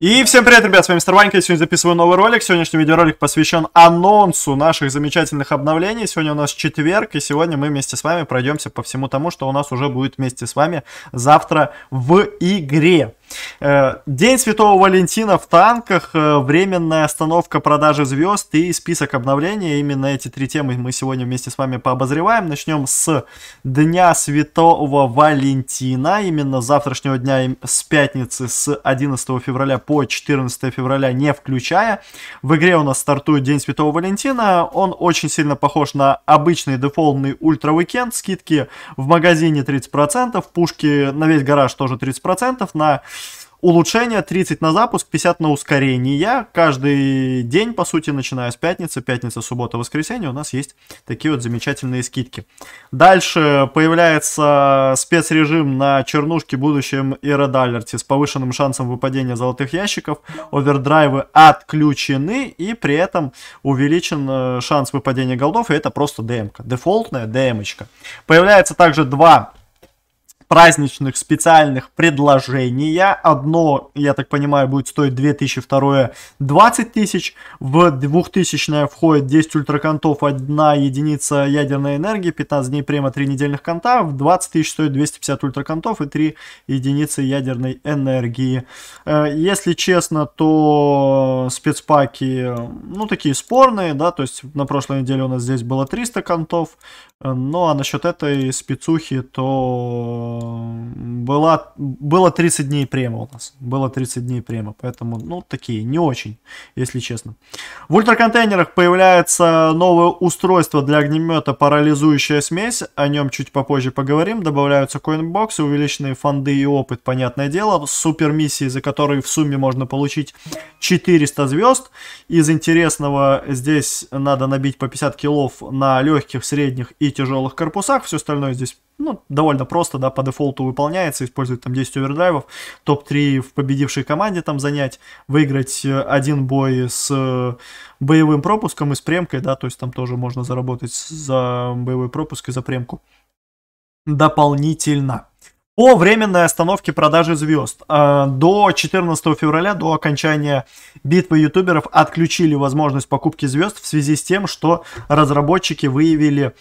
И всем привет, ребят, с вами Мистер я сегодня записываю новый ролик. Сегодняшний видеоролик посвящен анонсу наших замечательных обновлений. Сегодня у нас четверг, и сегодня мы вместе с вами пройдемся по всему тому, что у нас уже будет вместе с вами завтра в игре. Э, День Святого Валентина в танках, э, временная остановка продажи звезд и список обновления. Именно эти три темы мы сегодня вместе с вами пообозреваем. Начнем с Дня Святого Валентина. Именно с завтрашнего дня, с пятницы, с 11 февраля по 14 февраля, не включая. В игре у нас стартует День Святого Валентина. Он очень сильно похож на обычный дефолтный ультра уикенд. Скидки в магазине 30%, пушки на весь гараж тоже 30%, на Улучшение 30 на запуск, 50 на ускорение. Каждый день, по сути, начиная с пятницы, пятница, суббота, воскресенье, у нас есть такие вот замечательные скидки. Дальше появляется спецрежим на чернушке будущем и Red с повышенным шансом выпадения золотых ящиков. Овердрайвы отключены и при этом увеличен э, шанс выпадения голдов, и это просто ДМ-ка, дефолтная ДМ-очка. Появляется также два праздничных специальных предложения. Одно, я так понимаю, будет стоить 2000, второе 20 тысяч. В 2000 входит 10 ультраконтов, 1 единица ядерной энергии, 15 дней према, 3 недельных конта. В 20 тысяч стоит 250 ультраконтов и 3 единицы ядерной энергии. Э, если честно, то спецпаки, ну, такие спорные, да, то есть на прошлой неделе у нас здесь было 300 контов, ну, а насчет этой спецухи, то была, было 30 дней према у нас. Было 30 дней према, поэтому, ну, такие, не очень, если честно. В ультраконтейнерах появляется новое устройство для огнемета парализующая смесь. О нем чуть попозже поговорим. Добавляются коинбоксы, увеличенные фонды и опыт, понятное дело. Супер миссии, за которые в сумме можно получить 400 звезд. Из интересного здесь надо набить по 50 килов на легких, средних и тяжелых корпусах. Все остальное здесь ну, довольно просто, да, по дефолту выполняется, использует там 10 овердрайвов, топ-3 в победившей команде там занять, выиграть э, один бой с э, боевым пропуском и с премкой, да, то есть там тоже можно заработать за боевой пропуск и за премку дополнительно. По временной остановке продажи звезд. Э, до 14 февраля, до окончания битвы ютуберов, отключили возможность покупки звезд в связи с тем, что разработчики выявили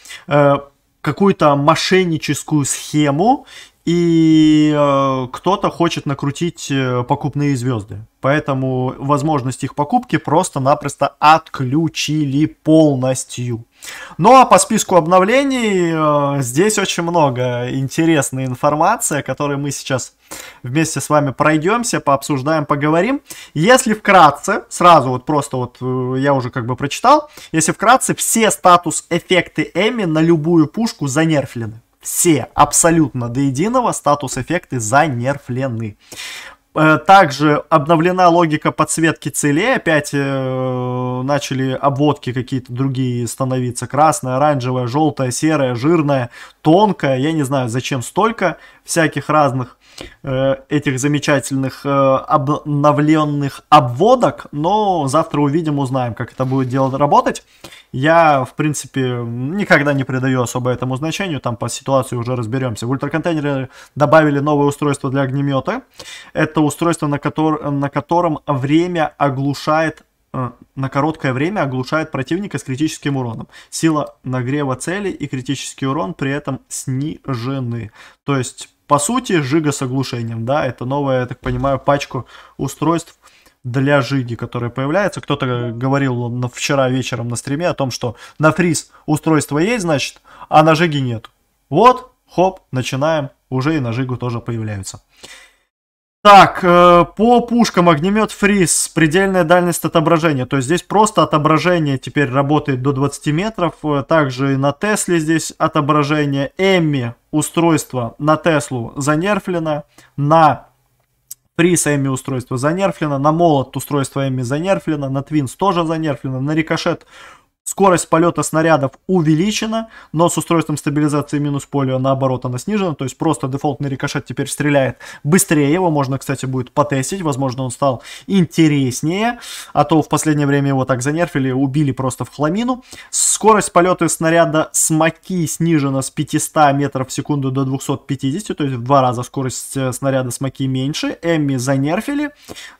какую-то мошенническую схему, и э, кто-то хочет накрутить э, покупные звезды. Поэтому возможность их покупки просто-напросто отключили полностью. Ну а по списку обновлений э, здесь очень много интересной информации, о которой мы сейчас вместе с вами пройдемся, пообсуждаем, поговорим. Если вкратце, сразу вот просто вот э, я уже как бы прочитал, если вкратце, все статус-эффекты Эми на любую пушку занерфлены. Все, абсолютно до единого статус-эффекты занерфлены. Э, также обновлена логика подсветки целей. Опять э, начали обводки какие-то другие становиться. Красная, оранжевая, желтая, серая, жирная, тонкая. Я не знаю, зачем столько всяких разных этих замечательных э, обновленных обводок. Но завтра увидим, узнаем, как это будет дело работать. Я, в принципе, никогда не придаю особо этому значению, там по ситуации уже разберемся. В ультраконтейнере добавили новое устройство для огнемета. Это устройство, на, котор на котором время оглушает э, на короткое время оглушает противника с критическим уроном. Сила нагрева цели и критический урон при этом снижены. То есть, по сути, жига с оглушением, да, это новая, я так понимаю, пачку устройств для жиги, которая появляется. Кто-то говорил вчера вечером на стриме о том, что на фриз устройство есть, значит, а на жиге нет. Вот, хоп, начинаем, уже и на жигу тоже появляются. Так, э, по пушкам огнемет фриз, предельная дальность отображения. То есть здесь просто отображение теперь работает до 20 метров. Э, также и на Тесле здесь отображение. Эмми устройство на Теслу занерфлено. На Приз Эми устройство занерфлено, на молот устройство Эми занерфлено, на Твинс тоже занерфлено, на рикошет Скорость полета снарядов увеличена, но с устройством стабилизации минус поле наоборот она снижена, то есть просто дефолтный рикошет теперь стреляет быстрее, его можно, кстати, будет потестить, возможно он стал интереснее, а то в последнее время его так занерфили, убили просто в хламину. Скорость полета снаряда с маки снижена с 500 метров в секунду до 250, то есть в два раза скорость э, снаряда с маки меньше, Эмми занерфили,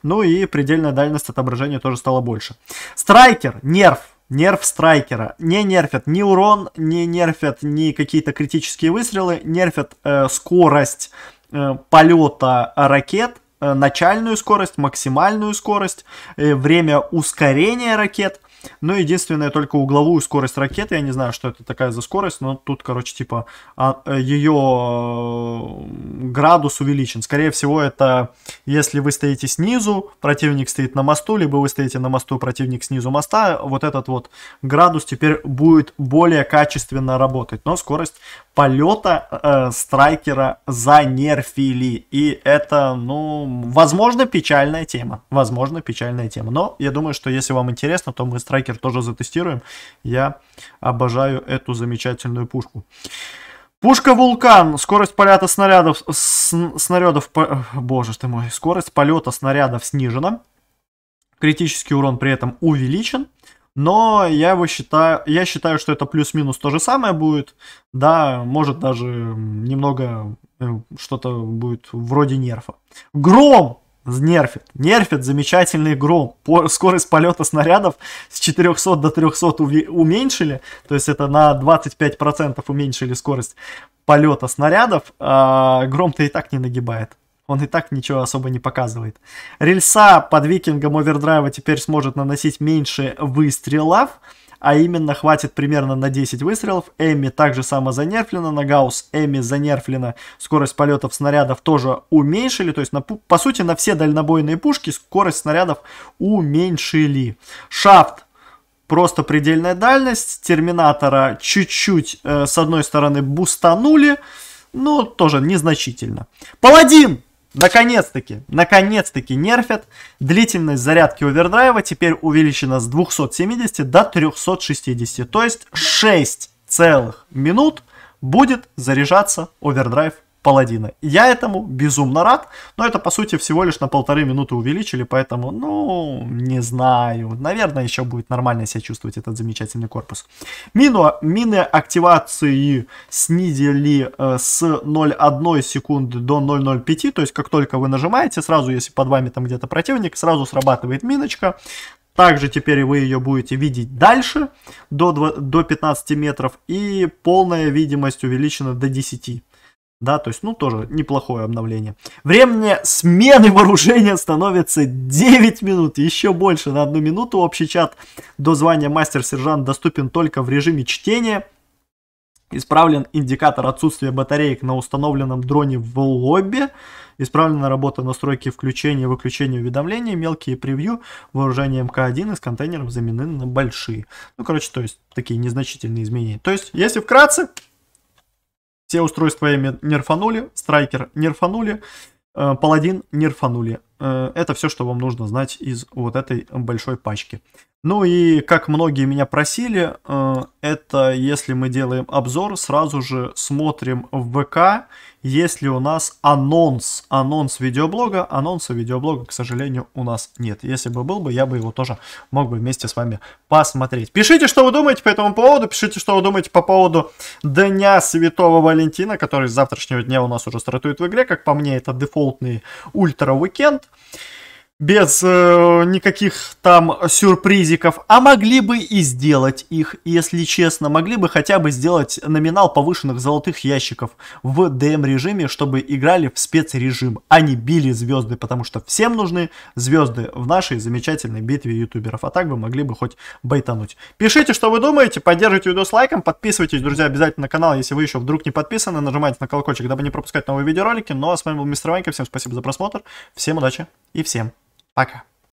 ну и предельная дальность отображения тоже стала больше. Страйкер, нерв, Нерв страйкера. Не нерфят ни урон, не нерфят ни какие-то критические выстрелы, нерфят э, скорость э, полета ракет, э, начальную скорость, максимальную скорость, э, время ускорения ракет. Но единственное, только угловую скорость ракеты, я не знаю, что это такая за скорость, но тут, короче, типа, а, ее э, градус увеличен. Скорее всего, это если вы стоите снизу, противник стоит на мосту, либо вы стоите на мосту, противник снизу моста, вот этот вот градус теперь будет более качественно работать. Но скорость полета э, страйкера занерфили. И это, ну, возможно, печальная тема. Возможно, печальная тема. Но я думаю, что если вам интересно, то мы страйкер тоже затестируем. Я обожаю эту замечательную пушку. Пушка Вулкан. Скорость полета снарядов... снарядов... Боже ты мой. Скорость полета снарядов снижена. Критический урон при этом увеличен. Но я его считаю, я считаю, что это плюс-минус то же самое будет. Да, может даже немного э, что-то будет вроде нерфа. Гром! Нерфит. Нерфит замечательный гром. По, скорость полета снарядов с 400 до 300 уменьшили. То есть это на 25% уменьшили скорость полета снарядов. А гром-то и так не нагибает. Он и так ничего особо не показывает. Рельса под викингом овердрайва теперь сможет наносить меньше выстрелов, а именно хватит примерно на 10 выстрелов. Эми также само занерфлена на Гаусс, Эми занерфлена, скорость полетов снарядов тоже уменьшили, то есть на, по сути на все дальнобойные пушки скорость снарядов уменьшили. Шафт просто предельная дальность, Терминатора чуть-чуть э, с одной стороны бустанули, но тоже незначительно. Паладин! Наконец-таки, наконец-таки нерфят. Длительность зарядки овердрайва теперь увеличена с 270 до 360. То есть 6 целых минут будет заряжаться овердрайв паладина. Я этому безумно рад, но это по сути всего лишь на полторы минуты увеличили, поэтому, ну, не знаю. Наверное, еще будет нормально себя чувствовать этот замечательный корпус. Мину, мины активации снизили э, с 0,1 секунды до 0,05, то есть как только вы нажимаете, сразу, если под вами там где-то противник, сразу срабатывает миночка. Также теперь вы ее будете видеть дальше, до, 2, до 15 метров, и полная видимость увеличена до 10 да, то есть, ну, тоже неплохое обновление. Время смены вооружения становится 9 минут, еще больше на одну минуту. Общий чат до звания мастер-сержант доступен только в режиме чтения. Исправлен индикатор отсутствия батареек на установленном дроне в лобби. Исправлена работа настройки включения и выключения уведомлений. Мелкие превью вооружения МК-1 из контейнеров заменены на большие. Ну, короче, то есть, такие незначительные изменения. То есть, если вкратце, все устройства ими нерфанули, страйкер нерфанули, э, паладин нерфанули. Э, это все, что вам нужно знать из вот этой большой пачки. Ну и как многие меня просили, э, это если мы делаем обзор, сразу же смотрим в ВК, если у нас анонс, анонс видеоблога. Анонса видеоблога, к сожалению, у нас нет. Если бы был бы, я бы его тоже мог бы вместе с вами посмотреть. Пишите, что вы думаете по этому поводу, пишите, что вы думаете по поводу Дня Святого Валентина, который с завтрашнего дня у нас уже стартует в игре. Как по мне, это дефолтный ультра-уикенд без э, никаких там сюрпризиков, а могли бы и сделать их, если честно, могли бы хотя бы сделать номинал повышенных золотых ящиков в DM режиме, чтобы играли в спецрежим, а не били звезды, потому что всем нужны звезды в нашей замечательной битве ютуберов, а так бы могли бы хоть байтануть. Пишите, что вы думаете, поддерживайте видео с лайком, подписывайтесь, друзья, обязательно на канал, если вы еще вдруг не подписаны, нажимайте на колокольчик, дабы не пропускать новые видеоролики, ну а с вами был Мистер Ванька, всем спасибо за просмотр, всем удачи и всем Пока.